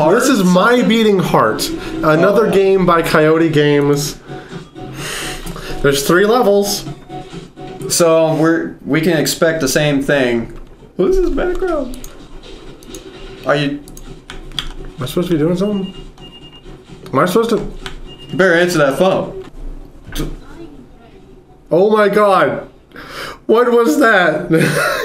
heart. This is My Beating Heart, another Oh. game by Coyote Games. There's three levels. So we're we can expect the same thing. What is this background? Are you? Am I supposed to be doing something? Am I supposed to? You better answer that phone. Oh my god! What was that?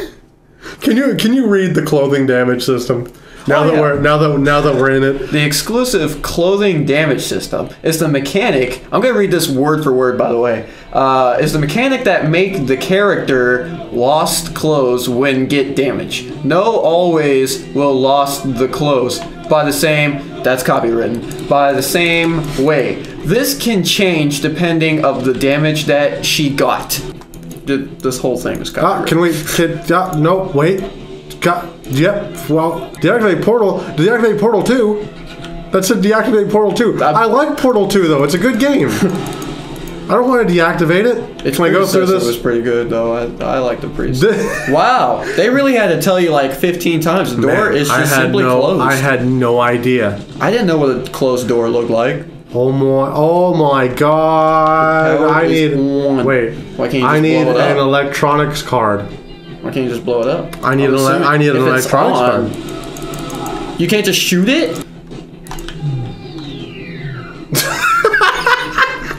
can you can you read the clothing damage system? Now Oh, that yeah. we're now that now that we're in it. The exclusive clothing damage system is the mechanic. I'm gonna read this word for word, by the way. Uh, is the mechanic that make the character lost clothes when get damage. No, always will lost the clothes by the same. That's copywritten by the same way. This can change depending of the damage that she got. Th- This whole thing is Ah, can we? Can, yeah, no, wait. Got, yep. Well, deactivate portal. Deactivate portal two. That said deactivate portal two. I like portal two though. It's a good game. I don't want to deactivate it. Its Can I go through predecessor was pretty good though. I, I like the priest. Wow, they really had to tell you like 15 times. The door Man, is I just had simply no, closed. I had no idea. I didn't know what a closed door looked like. Oh my! Oh my God! I need. on. Wait. Why can't you I need blow it an up? electronics card. Why can't you just blow it up? I need I'm an. ele- I need an electronics on, card. You can't just shoot it.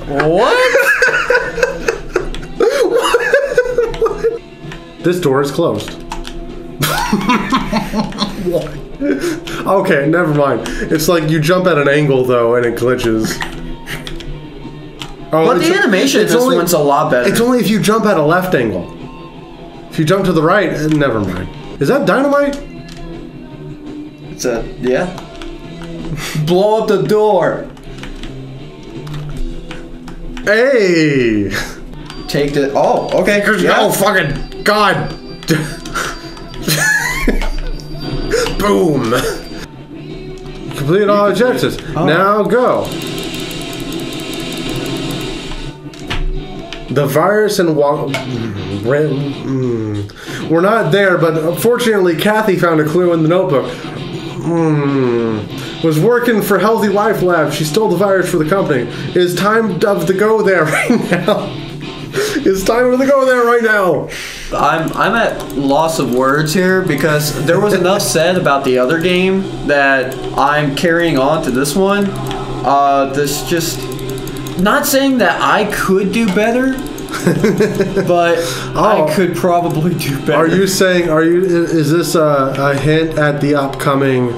what? This door is closed. okay, never mind. It's like you jump at an angle though, and it glitches. Oh, But the animation in this only- one's a lot better. It's only if you jump at a left angle. If you jump to the right, eh, never mind. Is that dynamite? It's a yeah. Blow up the door. Hey! Take the. Oh, okay. Yeah. Oh, fucking God! Boom! Complete all objectives. Oh. Now go. The virus and wa- mm. We're not there, but fortunately, Kathy found a clue in the notebook. Mm. Was working for Healthy Life Lab. She stole the virus for the company. It is time of the go there right now. It's time to go there right now. I'm I'm at loss of words here because there was enough said about the other game that I'm carrying on to this one. Uh, this just not saying that I could do better, but Oh. I could probably do better. Are you saying? Are you? Is this a, a hint at the upcoming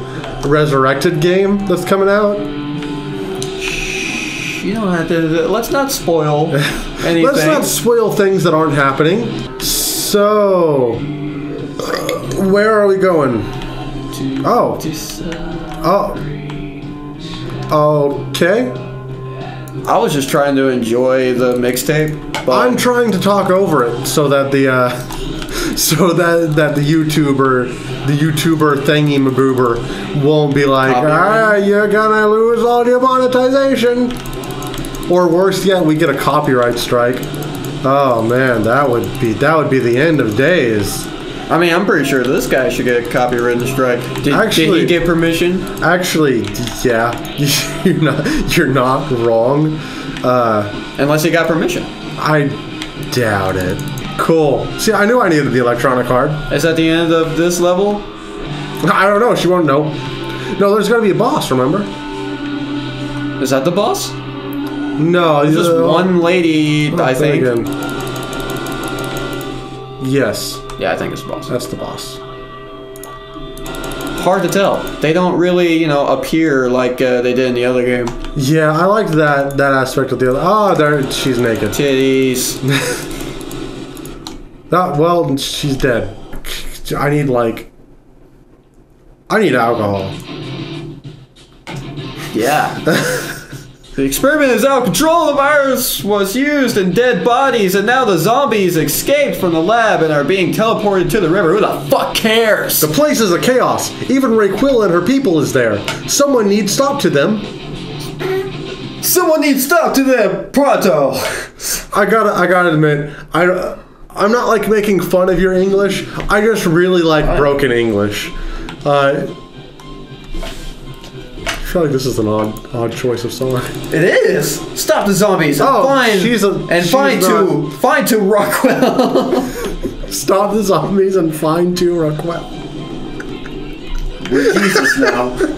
Rezurekted game that's coming out? You don't have to. Let's not spoil anything. Let's not spoil things that aren't happening. So, where are we going? Oh, oh, okay. I was just trying to enjoy the mixtape, but I'm trying to talk over it so that the uh, so that that the YouTuber the YouTuber thingy maboober won't be like, ah, Copyright. you're gonna lose all your monetization. Or worse yet, we get a copyright strike. Oh man, that would be that would be the end of days. I mean, I'm pretty sure this guy should get a copyrighted strike. Did, did Actually- he get permission? Actually, yeah, you're not you're not wrong. Uh, Unless he got permission. I doubt it. Cool. See, I knew I needed the electronic card. Is that the end of this level? I don't know. She won't know. No, there's gonna be a boss. Remember? Is that the boss? No, Just uh, one lady, I think. Yes, Yeah, I think it's the boss. that's the boss. Hard to tell. They don't really, you know, appear like uh, they did in the other game. Yeah, I liked that that aspect of the other. Oh, there, she's naked. Titties. Ah, well, she's dead. I need like. I need alcohol. Yeah. the experiment is out of control. The virus was used in dead bodies, and now the zombies escaped from the lab and are being teleported to the river. Who the fuck cares? The place is a chaos. Even Raquel and her people is there. Someone needs stop to them. Someone needs to stop to them, pronto. I gotta, I gotta admit, I, I'm not like making fun of your English. I just really like broken English. Uh, feel like this is an odd, odd choice of song. It is. Stop the zombies. And Oh, find she's a- and she's find not- to find to Rockwell. Stop the zombies and find two Rockwell. Jesus now.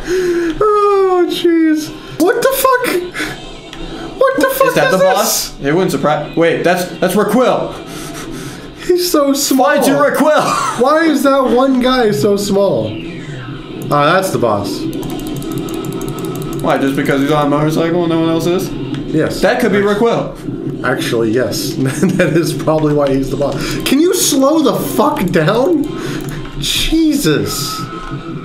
Oh, jeez. What the fuck? What the fuck Is that the this? boss? It wouldn't surprise. Wait, that's that's Raquel. He's so small. Find to Raquel. Why is that one guy so small? Ah, that's the boss. Why? Just because he's on a motorcycle and no one else is? Yes. That could be Raquel. Actually, yes. that is probably why he's the boss. Can you slow the fuck down? Jesus.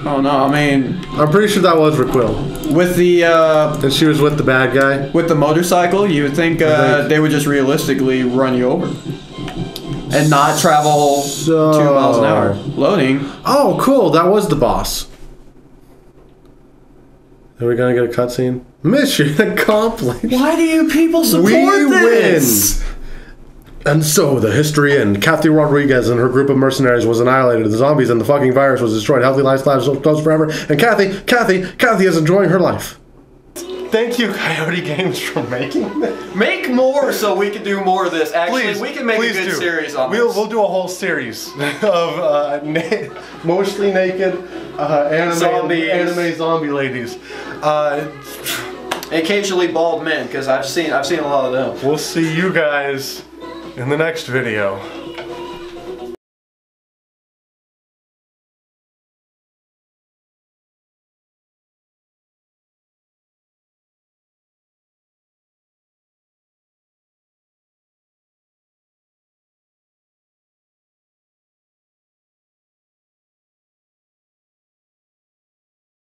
Oh no, I mean, I'm pretty sure that was Raquel. with the uh, And she was with the bad guy. with the motorcycle, you would think uh, think- they would just realistically run you over and not travel So- two miles an hour. Loading. Oh, cool. That was the boss. Are we gonna get a cutscene? Mission accomplished. Why do you people support We this? win. And so the history ends. Kathy Rodriguez and her group of mercenaries was annihilated. The zombies and the fucking virus was destroyed. Healthy lifestyles will close forever. And Kathy, Kathy, Kathy is enjoying her life. Thank you, Coyote Games, for making this. Make more so we can do more of this. Actually, we can make a good series on we'll, this. We'll do a whole series of uh, na- mostly naked uh, anime Zombies. anime zombie ladies. Uh, Occasionally bald men, because I've seen I've seen a lot of them. we'll see you guys in the next video.